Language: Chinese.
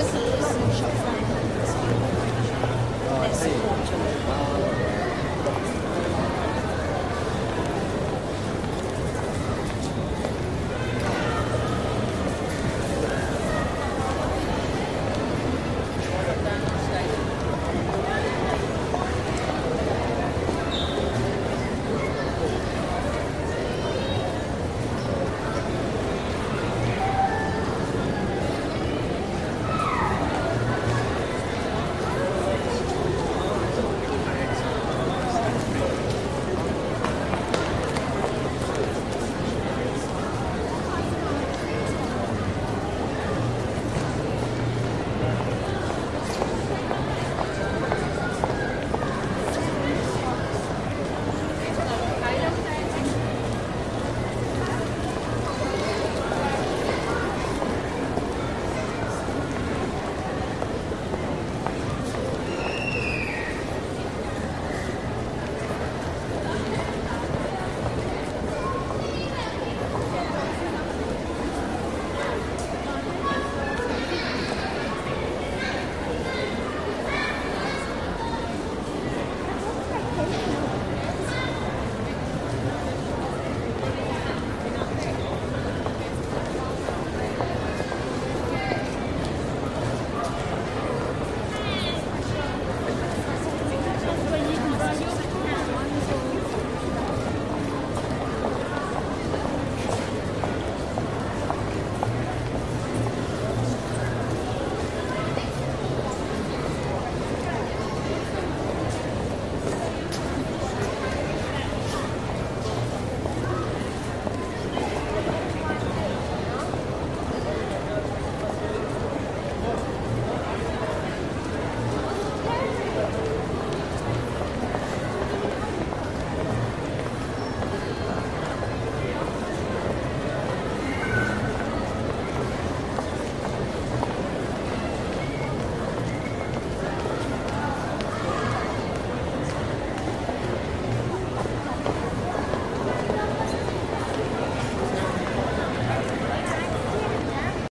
Субтитры.